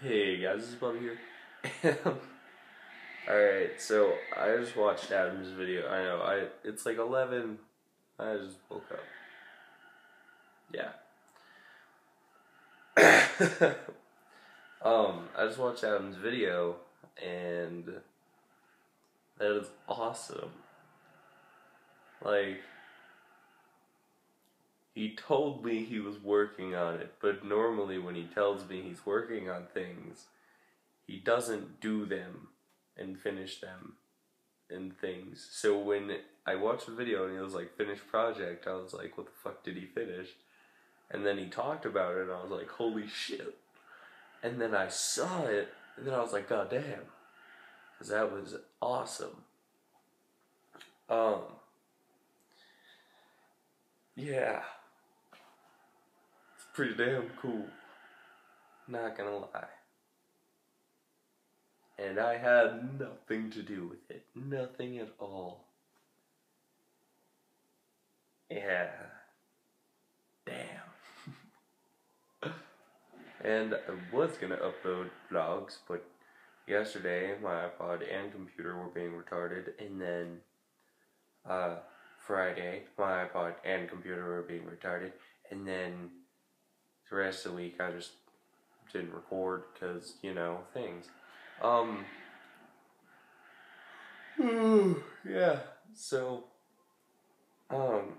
Hey guys, this is Bobby here. Alright, so I just watched Adam's video. I know, I it's like 11. I just woke up. Yeah. um, I just watched Adam's video and that is awesome. Like, he told me he was working on it, but normally when he tells me he's working on things, he doesn't do them and finish them and things. So when I watched the video and he was like, finished project, I was like, what the fuck did he finish? And then he talked about it and I was like, holy shit. And then I saw it and then I was like, god damn. Because that was awesome. Um, yeah pretty damn cool. Not gonna lie. And I had nothing to do with it. Nothing at all. Yeah. Damn. and I was gonna upload vlogs, but yesterday my iPod and computer were being retarded, and then uh, Friday my iPod and computer were being retarded, and then the rest of the week I just didn't record because, you know, things. Um, yeah, so, um,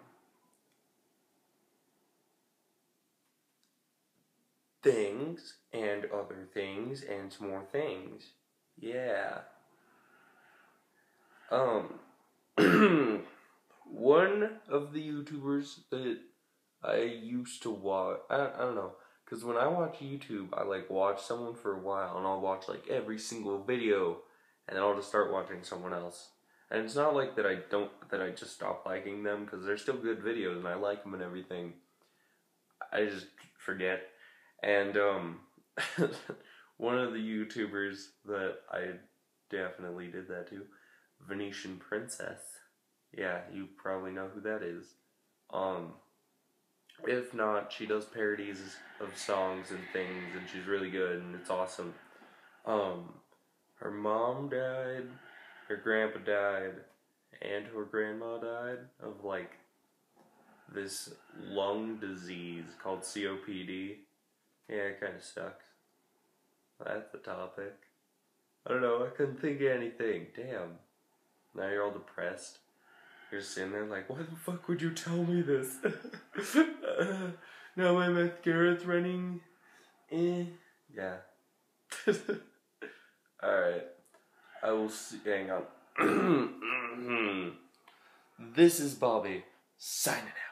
things and other things and some more things. Yeah. Um, one of the YouTubers that I used to watch. I, I don't know. Because when I watch YouTube, I like watch someone for a while and I'll watch like every single video and then I'll just start watching someone else. And it's not like that I don't, that I just stop liking them because they're still good videos and I like them and everything. I just forget. And, um, one of the YouTubers that I definitely did that to, Venetian Princess. Yeah, you probably know who that is. Um, if not, she does parodies of songs and things, and she's really good, and it's awesome. Um, her mom died, her grandpa died, and her grandma died of like this lung disease called COPD. Yeah, it kind of sucks. That's the topic. I don't know, I couldn't think of anything. Damn. Now you're all depressed. You're sitting there like, why the fuck would you tell me this? uh, now my mascara's running. Eh. Yeah. Alright. I will see. Hang on. this is Bobby signing out.